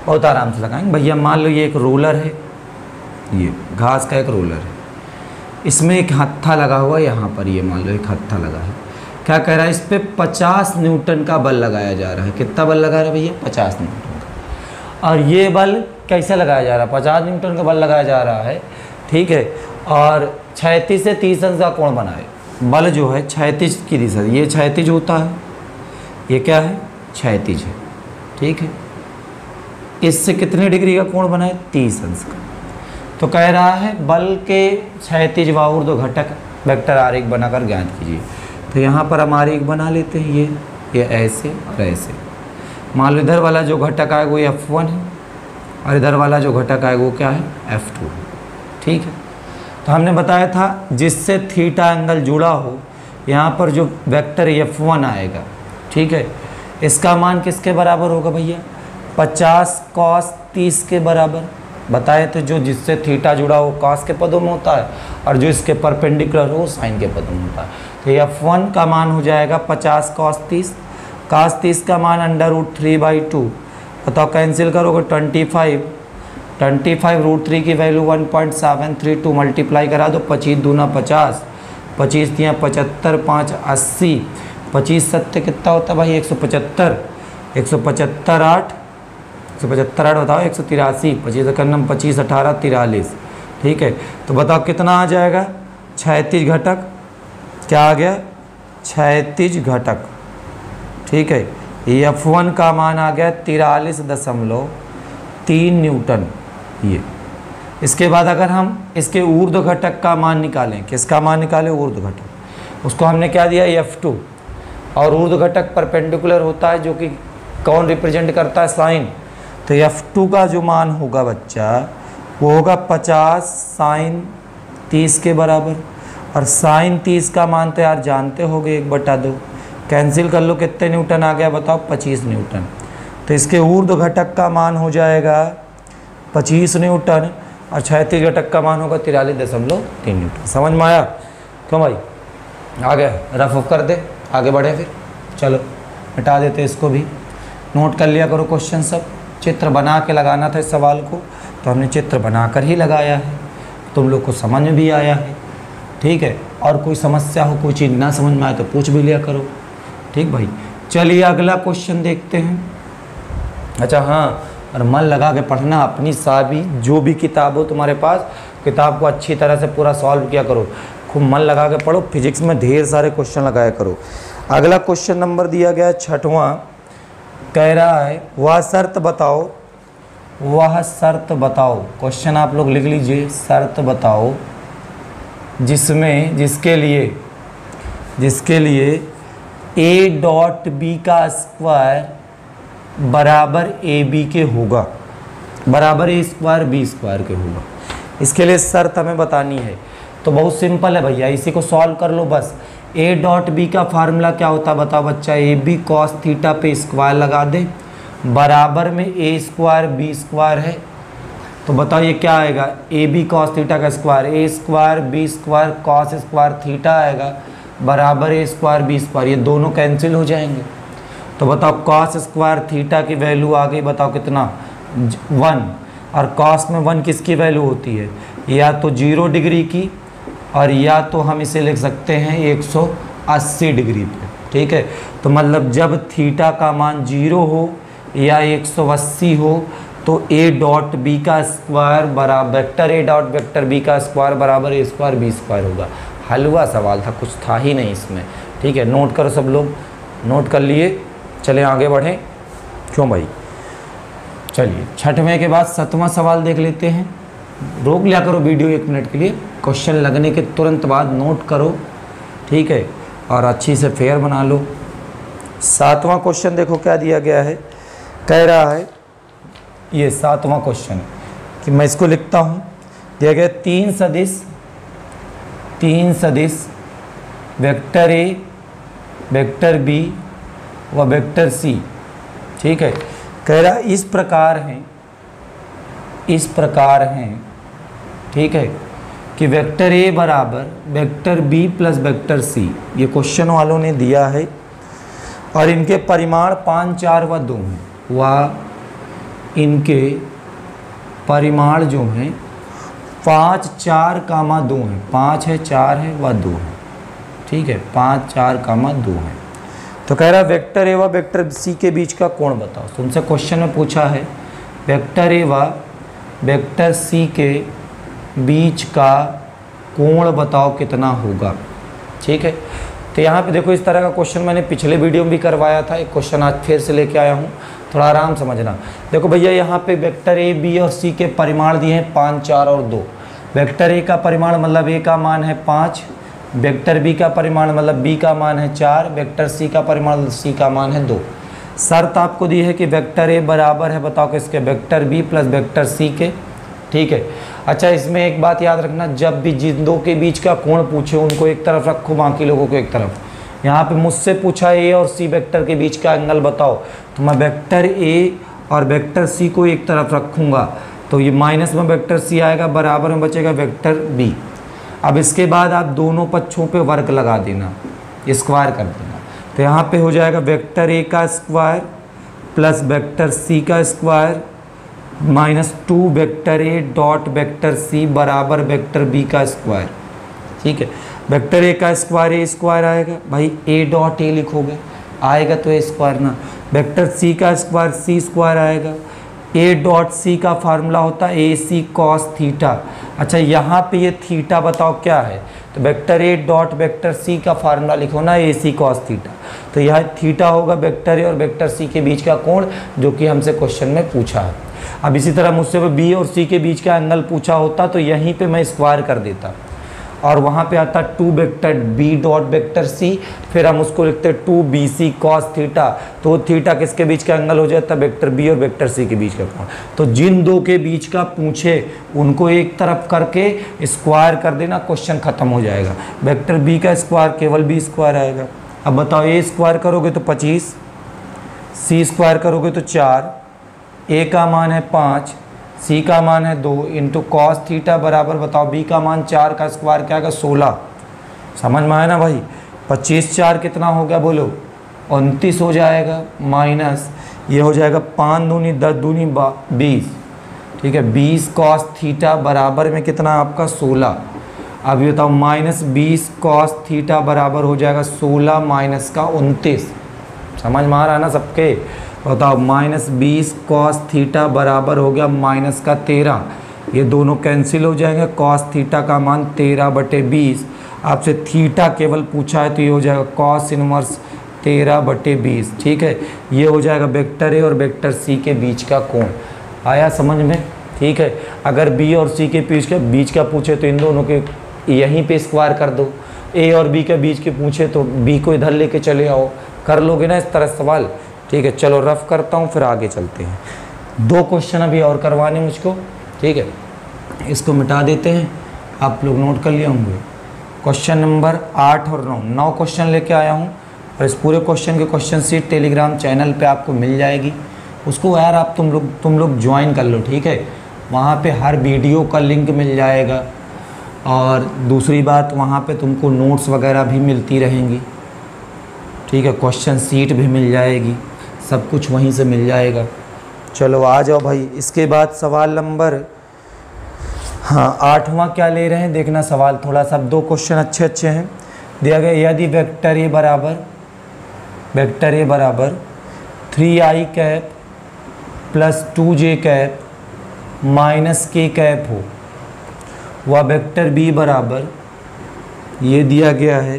बहुत आराम से लगाएँगे। भैया, मान लो ये एक रोलर है। ये घास का एक रोलर है। इसमें एक हत्था लगा हुआ है यहाँ पर। ये मान लो एक हत्था लगा है। क्या कह रहा है? इस पर पचास न्यूटन का बल लगाया जा रहा है। कितना बल लगा रहा है भैया? पचास न्यूटन का। और ये बल कैसे लगाया जा रहा है? पचास न्यूटन का बल लगाया जा रहा है ठीक है? और छैतीस से तीस अंश का कोण बनाए। बल जो है, छैतीस की दिशा। ये छैतीज होता है। ये क्या है? छैतीज है। ठीक है? इससे कितने डिग्री का कोण बनाए? तीस अंश का। तो कह रहा है, बल के छैतीज वाउर दो घटक वेक्टर आरेख बनाकर ज्ञात कीजिए। तो यहाँ पर हम आरेख बना लेते हैं। ये ये ऐसे और ऐसे। मान लो इधर वाला जो घटक आएगा वो एफ़ वन है और इधर वाला जो घटक आएगा वो क्या है? एफ़ टू है। ठीक है? तो हमने बताया था जिससे थीटा एंगल जुड़ा हो, यहाँ पर जो वेक्टर एफ़ वन आएगा, ठीक है? इसका मान किसके बराबर होगा भैया? पचास कॉस तीस के बराबर। बताए थे जो जिससे थीटा जुड़ा हो कॉस के पदों में होता है, और जो इसके परपेंडिकुलर हो साइन के पदों में होता है। तो एफ़ वन का मान हो जाएगा पचास कॉस तीस। कॉस तीस का मान under root three by two बताओ कैंसिल करोगे twenty five twenty five root three की value one point seven three two multiply करा दो, पच्चीस दूना पचास, पच्चीस दिया पचहत्तर, पाँच अस्सी, पच्चीस सत्य कितना होता है भाई? एक सौ पचहत्तर, एक सौ पचहत्तर आठ, एक सौ पचहत्तर आठ बताओ, एक सौ तिरासी, पच्चीस करनम पच्चीस, अठारह, तिरालीस, ठीक है? तो बताओ कितना आ जाएगा? छैतीस घटक, क्या आ गया? छैतीस घटक, ठीक है? एफ़ वन का मान आ गया तिरालीस दशमलव तीन न्यूटन। ये। इसके बाद अगर हम इसके ऊर्ध घटक का मान निकालें, किसका मान निकालें? ऊर्ध्व घटक। उसको हमने क्या दिया? एफ़ टू और ऊर्ध्व घटक परपेंडिकुलर होता है जो कि कौन रिप्रेजेंट करता है? साइन। तो एफ़ टू का जो मान होगा बच्चा, वो होगा पचास साइन तीस के बराबर। और साइन तीस का मान तो यार जानते हो गए एक बटा दो। कैंसिल कर लो, कितने न्यूटन आ गया बताओ? पच्चीस न्यूटन। तो इसके ऊर्ध घटक का मान हो जाएगा पच्चीस न्यूटन और घटक का मान होगा तिरालीस दशमलव तीन न्यूटन। समझ में आया? क्यों भाई? आ गया रफ कर दे, आगे बढ़े फिर। चलो, हटा देते इसको भी। नोट कर लिया करो क्वेश्चन सब। चित्र बना के लगाना था इस सवाल को तो हमने चित्र बनाकर ही लगाया है। तुम लोग को समझ में भी आया है। ठीक है? और कोई समस्या हो, कोई चीज़ ना समझ में आए तो पूछ भी लिया करो। ठीक भाई? चलिए अगला क्वेश्चन देखते हैं। अच्छा हाँ। और मन लगा के पढ़ना, अपनी सारी जो भी किताब हो तुम्हारे पास, किताब को अच्छी तरह से पूरा सॉल्व किया करो। खूब मन लगा के पढ़ो फिजिक्स में ढेर सारे क्वेश्चन लगाया करो। अगला क्वेश्चन नंबर दिया गया छठवां। कह रहा है, वह शर्त बताओ, वह शर्त बताओ। क्वेश्चन आप लोग लिख लीजिए, शर्त बताओ। जिसमें, जिसके लिए जिसके लिए ए डॉट बी का स्क्वायर बराबर ए बी के होगा। बराबर ए स्क्वायर बी स्क्वायर के होगा। इसके लिए शर्त हमें बतानी है। तो बहुत सिंपल है भैया, इसी को सॉल्व कर लो बस। ए डॉट बी का फार्मूला क्या होता है बताओ बच्चा? ए बी कॉस थीटा पे स्क्वायर लगा दे। बराबर में ए स्क्वायर बी स्क्वायर है। तो बताओ ये क्या आएगा? ए बी कॉस थीटा का square A square B square cos square theta आएगा। बराबर ए स्क्वायर बी स्क्वायर ये दोनों कैंसिल हो जाएँगे। तो बताओ कॉस स्क्वायर थीटा की वैल्यू आ गई, बताओ कितना? वन और कॉस में वन किसकी वैल्यू होती है? या तो ज़ीरो डिग्री की, और या तो हम इसे लिख सकते हैं 180 डिग्री पे, ठीक है? तो मतलब जब थीटा का मान ज़ीरो हो या 180 हो तो ए डॉट बी का स्क्वायर बराबर vector A dot vector B का स्क्वायर बराबर ए स्क्वायर बी स्क्वायर होगा। हलवा सवाल था, कुछ था ही नहीं इसमें, ठीक है? नोट करो सब लोग नोट कर लिए। चले, आगे बढ़ें। क्यों भाई? चलिए, छठवें के बाद सतवां सवाल देख लेते हैं। रोक लिया करो वीडियो एक मिनट के लिए। क्वेश्चन लगने के तुरंत बाद नोट करो, ठीक है? और अच्छी से फेयर बना लो। सातवां क्वेश्चन देखो क्या दिया गया है। कह रहा है, ये सातवां क्वेश्चन, कि मैं इसको लिखता हूँ। दिया गया तीन सदिश तीन सदिश, वेक्टर ए, वेक्टर बी व वेक्टर सी। ठीक है? कह रहा, इस प्रकार हैं, इस प्रकार हैं। ठीक है? कि वेक्टर ए बराबर vector B plus vector C. ये क्वेश्चन वालों ने दिया है। और इनके परिमाण पाँच, चार व दो हैं। व, इनके परिमाण जो हैं, पाँच, चार, कामा दो हैं। पाँच है, चार है, व दो है। ठीक है? पाँच, चार, कामा दो है। तो कह रहा, वेक्टर ए व वेक्टर सी के बीच का कोण बताओ। तो उनसे क्वेश्चन में पूछा है, वेक्टर ए व वेक्टर सी के बीच का कोण बताओ कितना होगा? ठीक है? तो यहाँ पे देखो, इस तरह का क्वेश्चन मैंने पिछले वीडियो में भी करवाया था। एक क्वेश्चन आज फिर से लेके आया हूँ। थोड़ा आराम समझना। देखो भैया, यहाँ पे वेक्टर ए, बी और सी के परिमाण दिए हैं पाँच, चार और दो। वेक्टर ए का परिमाण मतलब ए का मान है पाँच वेक्टर बी का परिमाण मतलब बी का मान है चार, वेक्टर सी का परिमाण सी का मान है दो। शर्त आपको दी है कि वेक्टर ए बराबर है, बताओ किसके vector B plus vector C के। ठीक है? अच्छा इसमें एक बात याद रखना, जब भी जिन दो के बीच का कोण पूछे, उनको एक तरफ़ रखो, बाकी लोगों को एक तरफ़। यहाँ पे मुझसे पूछा ए और सी वेक्टर के बीच का एंगल बताओ। तो मैं वेक्टर ए और वेक्टर सी को एक तरफ़ रखूँगा। तो ये माइनस में वेक्टर सी आएगा, बराबर में बचेगा वेक्टर बी। अब इसके बाद आप दोनों पक्षों पे वर्क लगा देना स्क्वायर कर देना। तो यहाँ पे हो जाएगा वेक्टर ए का स्क्वायर प्लस वेक्टर सी का square minus two vector A dot vector C बराबर वेक्टर बी का स्क्वायर ठीक है? वेक्टर ए का स्क्वायर ए स्क्वायर आएगा। भाई ए डॉट ए लिखोगे, आएगा तो ए स्क्वायर ना। वेक्टर सी का स्क्वायर सी स्क्वायर आएगा। ए डॉट सी का फार्मूला होता है ए सी कॉस थीटा अच्छा यहाँ पे ये थीटा बताओ क्या है? तो vector A dot vector C का फार्मूला लिखो ना, ए सी कॉस थीटा। तो यह थीटा होगा वेक्टर ए और वेक्टर सी के बीच का कोण, जो कि हमसे क्वेश्चन में पूछा है। अब इसी तरह मुझसे बी और सी के बीच का एंगल पूछा होता तो यहीं पे मैं स्क्वायर कर देता। और वहाँ पे आता two vector B dot vector C, फिर हम उसको लिखते हैं two B C cos theta. तो थीटा किसके बीच का एंगल हो जाता है वेक्टर बी और वेक्टर सी के बीच का कोण। तो जिन दो के बीच का पूछे, उनको एक तरफ़ करके स्क्वायर कर देना, क्वेश्चन खत्म हो जाएगा। वेक्टर बी का स्क्वायर, केवल बी स्क्वायर आएगा। अब बताओ, ए स्क्वायर करोगे तो पच्चीस, सी स्क्वायर करोगे तो चार, ए का मान है पाँच सी का मान है, दो इंटू कॉस थीटा बराबर बताओ बी का मान चार का स्क्वायर क्या आएगा? सोलह। समझ में आया ना भाई? पच्चीस चार कितना हो गया बोलो? उनतीस हो जाएगा माइनस ये हो जाएगा पाँच दूनी दस दूनी बीस। ठीक है, बीस कॉस थीटा बराबर में कितना आपका? सोलह। अब ये बताओ माइनस बीस कॉस थीटा बराबर हो जाएगा, सोलह माइनस का उनतीस। समझ में आ रहा है ना सबके? बताओ, माइनस बीस कॉस थीटा बराबर हो गया माइनस का तेरह। ये दोनों कैंसिल हो जाएँगे कॉस थीटा का मान तेरह बटे बीस। आपसे थीटा केवल पूछा है तो ये हो जाएगा कॉस इनवर्स तेरह बटे बीस। ठीक है? ये हो जाएगा वेक्टर ए और वेक्टर सी के बीच का कोण। आया समझ में? ठीक है? अगर बी और सी के बीच का बीच का पूछे तो इन दोनों के यहीं पे स्क्वायर कर दो। ए और बी के बीच के पूछे तो बी को इधर लेके चले आओ। कर लोगे ना इस तरह सवाल? ठीक है, चलो रफ करता हूँ, फिर आगे चलते हैं। दो क्वेश्चन अभी और करवाने मुझको, ठीक है? इसको मिटा देते हैं। आप लोग नोट कर लिए होंगे। क्वेश्चन नंबर आठ और नौ। नौ क्वेश्चन लेके आया हूँ और इस पूरे क्वेश्चन के क्वेश्चन सीट टेलीग्राम चैनल पे आपको मिल जाएगी। उसको यार आप तुम लोग तुम लोग ज्वाइन कर लो, ठीक है? वहाँ पे हर वीडियो का लिंक मिल जाएगा। और दूसरी बात, वहाँ पे तुमको नोट्स वगैरह भी मिलती रहेंगी। ठीक है क्वेश्चन सीट भी मिल जाएगी। सब कुछ वहीं से मिल जाएगा। चलो आ जाओ भाई। इसके बाद सवाल नंबर हाँ आठवां क्या ले रहे हैं? देखना सवाल थोड़ा सा। दो क्वेश्चन अच्छे अच्छे हैं। दिया गया, यदि वेक्टर ए बराबर, वेक्टर ए बराबर three I cap plus two J cap minus K cap हो, वह वेक्टर बी बराबर, ये दिया गया है,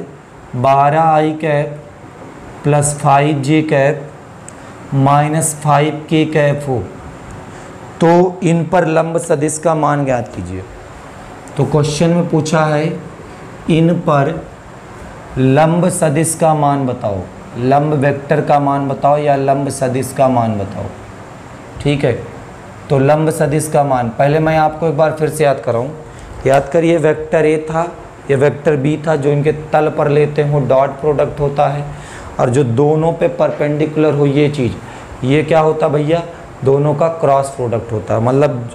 बारह I cap plus five J cap minus five K cap हो तो इन पर लंब सदिश का मान ज्ञात कीजिए। तो क्वेश्चन में पूछा है, इन पर लंब सदिश का मान बताओ। लंब वेक्टर का मान बताओ या लंब सदिश का मान बताओ? ठीक है तो लंब सदिश का मान। पहले मैं आपको एक बार फिर से याद कराऊँ। याद करिए, वेक्टर ए था ये वेक्टर बी था, जो इनके तल पर लेते हो, डॉट प्रोडक्ट होता है। और जो दोनों पे परपेंडिकुलर हो ये चीज़, ये क्या होता भैया? दोनों का क्रॉस प्रोडक्ट होता है। मतलब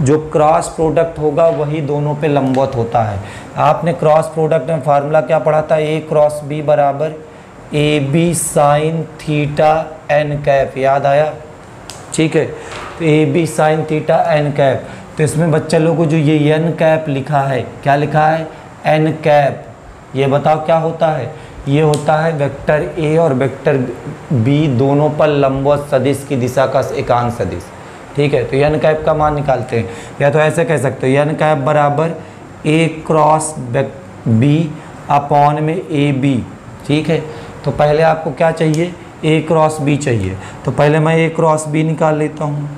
जो क्रॉस प्रोडक्ट होगा, वही दोनों पे लंबवत होता है। आपने क्रॉस प्रोडक्ट में फार्मूला क्या पढ़ा था? ए क्रॉस बी बराबर A B sine theta N cap याद आया? ठीक है तो A B sine theta N cap तो इसमें बच्चे लोगों को जो ये एन कैप लिखा है, क्या लिखा है? एन कैप ये बताओ क्या होता है? ये होता है वेक्टर ए और वेक्टर बी दोनों पर लंबवत सदिश की दिशा का एकांक सदिश। ठीक है तो यन कैप का मान निकालते हैं। या तो ऐसे कह सकते हो, यन कैप बराबर ए क्रॉस बी अपॉन में ए बी ठीक है तो पहले आपको क्या चाहिए? ए क्रॉस बी चाहिए। तो पहले मैं ए क्रॉस बी निकाल लेता हूँ।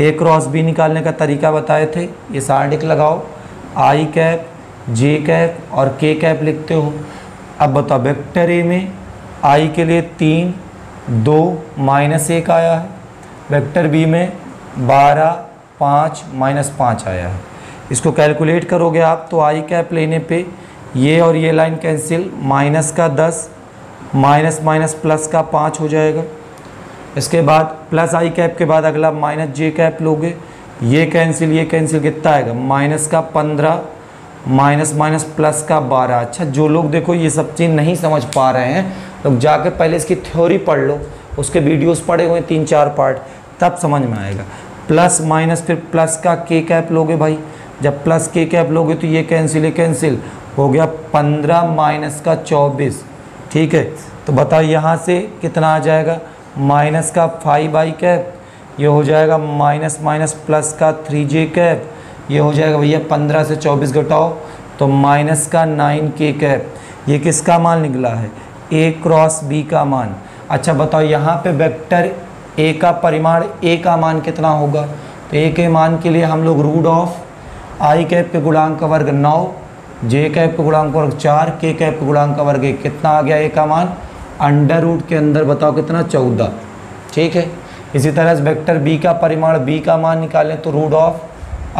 ए क्रॉस बी निकालने का तरीका बताए थे। ये सार्डिक लगाओ। आई कैप जे कैप और के कैप लिखते हो। अब बताओ वेक्टर ए में आई के लिए तीन, दो माइनस एक आया है। वेक्टर बी में बारह, पाँच माइनस पाँच आया है। इसको कैलकुलेट करोगे आप तो आई कैप लेने पे ये और ये लाइन कैंसिल माइनस का दस माइनस माइनस प्लस का पाँच हो जाएगा। इसके बाद प्लस आई कैप के बाद अगला माइनस जे कैप लोगे। ये कैंसिल ये कैंसिल कितना आएगा? माइनस का पंद्रह माइनस माइनस प्लस का बारह। अच्छा जो लोग देखो ये सब चीज़ नहीं समझ पा रहे हैं, लोग जाके पहले इसकी थ्योरी पढ़ लो, उसके वीडियोस पढ़े हुए तीन चार पार्ट तब समझ में आएगा। प्लस माइनस फिर प्लस का के कैप लोगे भाई। जब प्लस के कैप लोगे तो ये कैंसिल ये कैंसिल हो गया पंद्रह माइनस का चौबीस। ठीक है? तो बताओ यहाँ से कितना आ जाएगा? माइनस का फाइव आई कैप ये हो जाएगा माइनस माइनस प्लस का थ्री जे कैप ये हो जाएगा भैया पंद्रह से चौबीस घटाओ तो माइनस का नाइन के कैप, ये किसका मान निकला है? ए क्रॉस बी का मान। अच्छा बताओ यहाँ पे वेक्टर ए का परिमाण ए का मान कितना होगा? तो ए के मान के लिए हम लोग रूट ऑफ़ आई कैप के गुणांक का वर्ग नौ जे कैप का गुणांक वर्ग चार के कैप का गुणांक का वर्ग एक। कितना आ गया ए का मान? अंडर रूट के अंदर, बताओ कितना? चौदह। ठीक है? इसी तरह से वेक्टर बी का परिमाण बी का मान निकालें तो रूट ऑफ़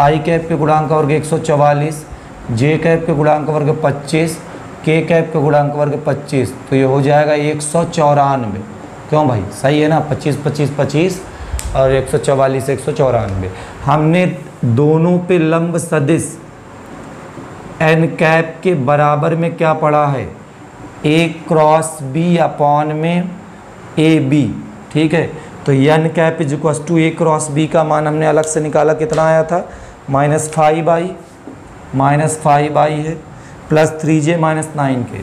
आई कैप के गुणांक वर्ग एक सौ चवालीस, जे कैप के गुणांक वर्ग पच्चीस, के कैप के गुणांक वर्ग पच्चीस। तो ये हो जाएगा एक सौ चौरानवे। क्यों भाई? सही है ना? पच्चीस पच्चीस पच्चीस और एक सौ चवालीस, एक सौ चौरानवे। हमने दोनों पे लंब सदिश एन कैप के बराबर में क्या पढ़ा है? ए क्रॉस बी अपॉन में ए बी। ठीक है? तो N cap is to A cross B का मान हमने अलग से निकाला, कितना आया था? Minus five I minus five I है plus three J minus nine K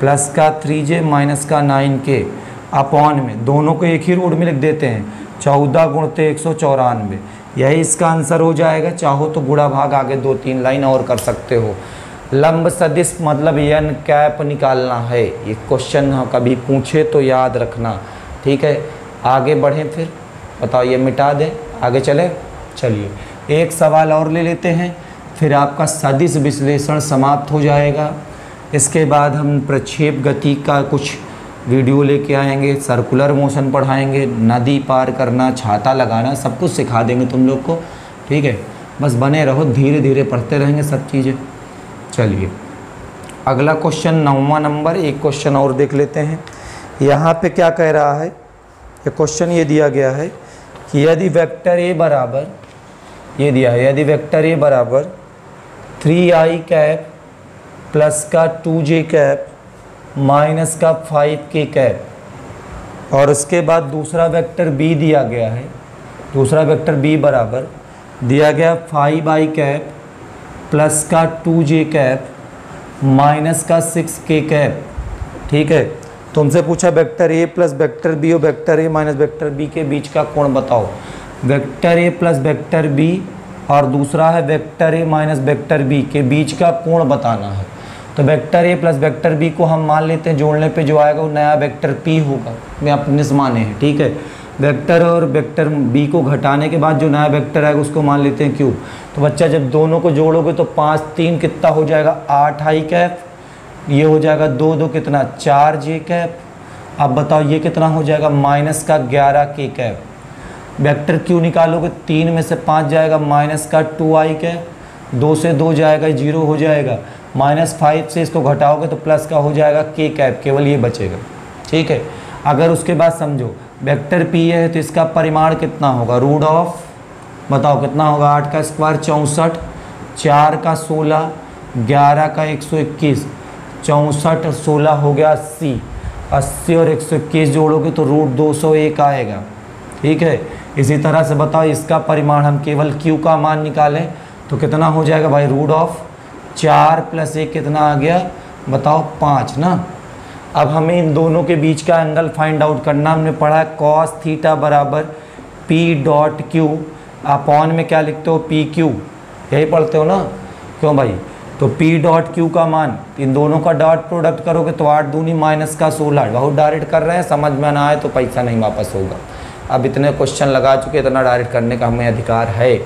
plus का थ्री जे माइनस का नाइन के अपॉन में, दोनों को एक ही रूट में लिख देते हैं, चौदह गुणते एक सौ चौरानवे। यही इसका आंसर हो जाएगा, चाहो तो गुड़ा भाग आगे दो तीन लाइन और कर सकते हो। लंब सदिश मतलब एन कैप निकालना है, ये क्वेश्चन हाँ कभी पूछे तो याद रखना। ठीक है, आगे बढ़ें फिर, बताओ ये मिटा दें, आगे चले? चलिए। एक सवाल और ले लेते हैं, फिर आपका सदिश विश्लेषण समाप्त हो जाएगा। इसके बाद हम प्रक्षेप गति का कुछ वीडियो लेके आएँगे सर्कुलर मोशन पढ़ाएँगे, नदी पार करना, छाता लगाना, सब कुछ सिखा देंगे तुम लोग को, ठीक है? बस बने रहो धीरे धीरे पढ़ते रहेंगे सब चीज़ें। चलिए, अगला क्वेश्चन नौवा नंबर, एक क्वेश्चन और देख लेते हैं। यहाँ पे क्या कह रहा है? ये क्वेश्चन ये दिया गया है कि यदि वेक्टर ए बराबर ये दिया है, यदि वेक्टर ए बराबर थ्री आई कैप प्लस का टू जे कैप माइनस का फाइव के कैप और उसके बाद दूसरा वेक्टर बी दिया गया है, दूसरा वेक्टर बी बराबर दिया गया फाइव आई कैप प्लस का टू जे कैप माइनस का सिक्स के कैप ठीक है? तुमसे पूछा vector A plus vector B और vector A minus vector B के बीच का कोण बताओ। Vector A plus vector B और दूसरा है vector A minus vector B के बीच का कोण बताना है। तो vector A plus vector B को हम मान लेते हैं, जोड़ने पे जो आएगा वो नया वेक्टर पी होगा। मैं अपने से माने हैं, ठीक है? वेक्टर और वेक्टर बी को घटाने के बाद जो नया वेक्टर आएगा उसको मान लेते हैं क्यू तो बच्चा, जब दोनों को जोड़ोगे तो पाँच तीन कितना हो जाएगा? आठ आई कैप। ये हो जाएगा दो दो कितना? चार जे कैप। अब बताओ ये कितना हो जाएगा? माइनस का ग्यारह के कैप। वेक्टर क्यू निकालोगे? तीन में से पाँच जाएगा, माइनस का टू आई कैप दो से दो जाएगा, ज़ीरो हो जाएगा। माइनस फाइव से इसको घटाओगे तो प्लस का हो जाएगा के कैप, केवल ये बचेगा। ठीक है? अगर उसके बाद समझो, वेक्टर पी है तो इसका परिमाण कितना होगा? रूट ऑफ़, बताओ कितना होगा? आठ का स्क्वायर चौंसठ, चार का सोलह, ग्यारह का एक सौ इक्कीस, चौंसठ सोलह हो गया अस्सी। अस्सी और एक सौ इक्कीस जोड़ोगे तो रूट दो सौ एक आएगा। ठीक है? इसी तरह से बताओ, इसका परिमाण हम केवल क्यू का मान निकालें तो कितना हो जाएगा भाई रूट ऑफ़ चार प्लस एक कितना आ गया? बताओ पाँच ना? अब हमें इन दोनों के बीच का एंगल फाइंड आउट करना हमने पढ़ा है कॉस थीटा बराबर पी डॉट क्यू अपॉन में क्या लिखते हो? पी क्यू यही पढ़ते हो ना? क्यों भाई? तो पी डॉट क्यू का मान, इन दोनों का डॉट प्रोडक्ट करोगे तो आठ दूनी माइनस का सोलह। बहुत डायरेक्ट कर रहे हैं, समझ में ना आए तो पैसा नहीं वापस होगा। अब इतने क्वेश्चन लगा चुके इतना डायरेक्ट करने का हमें अधिकार है।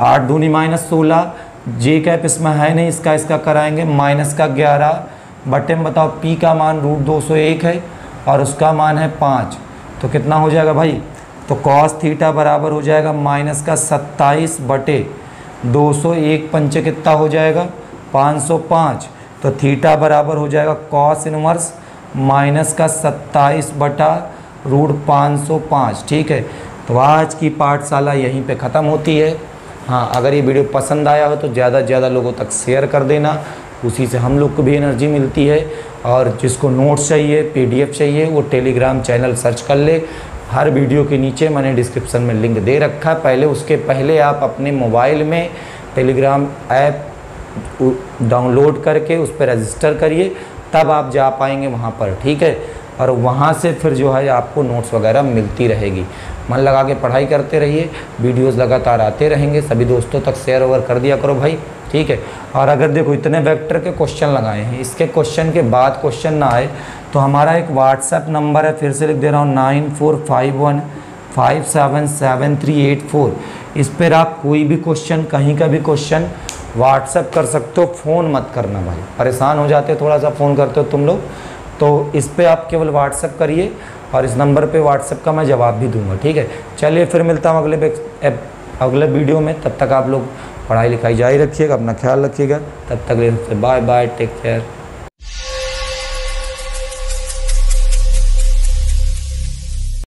आठ दूनी माइनस सोलह जे कैप इसमें है नहीं, इसका इसका कराएँगे माइनस का ग्यारह। बटे में बताओ पी का मान रूट दो सौ एक है और उसका मान है पाँच। तो कितना हो जाएगा भाई? तो कॉस थीटा बराबर हो जाएगा माइनस का सत्ताईस बटे दो सौ एक पंच कितना हो जाएगा? पाँच सौ पाँच। तो थीटा बराबर हो जाएगा कॉस इनवर्स माइनस का सत्ताईस बटा रूट पाँच सौ पाँच, ठीक है? तो आज की पाठशाला यहीं पे ख़त्म होती है। हाँ अगर ये वीडियो पसंद आया हो तो ज़्यादा से ज़्यादा लोगों तक शेयर कर देना। उसी से हम लोग को भी एनर्जी मिलती है। और जिसको नोट्स चाहिए, पीडीएफ चाहिए, वो टेलीग्राम चैनल सर्च कर ले। हर वीडियो के नीचे मैंने डिस्क्रिप्शन में लिंक दे रखा है। पहले उसके पहले आप अपने मोबाइल में टेलीग्राम ऐप डाउनलोड करके उस पर रजिस्टर करिए। तब आप जा पाएँगे वहाँ पर, ठीक है? और वहाँ से फिर जो है आपको नोट्स वगैरह मिलती रहेगी। मन लगा के पढ़ाई करते रहिए वीडियोस लगातार आते रहेंगे, सभी दोस्तों तक शेयर ओवर कर दिया करो भाई, ठीक है? और अगर देखो इतने वेक्टर के क्वेश्चन लगाए हैं, इसके क्वेश्चन के बाद क्वेश्चन ना आए तो हमारा एक व्हाट्सएप नंबर है, फिर से लिख दे रहा हूँ nine four five one five seven seven three eight four इस पर आप कोई भी क्वेश्चन कहीं का भी क्वेश्चन व्हाट्सएप कर सकते हो फ़ोन मत करना भाई। परेशान हो जाते हो, थोड़ा सा फ़ोन करते हो तुम लोग। तो इस पर आप केवल व्हाट्सअप करिए और इस नंबर पर व्हाट्सअप का मैं जवाब भी दूँगा, ठीक है? चलिए फिर मिलता हूँ अगले अगले वीडियो में। तब तक आप लोग पढ़ाई लिखाई जारी रखिएगा, अपना ख्याल रखिएगा। तब तक ले बाय बाय टेक केयर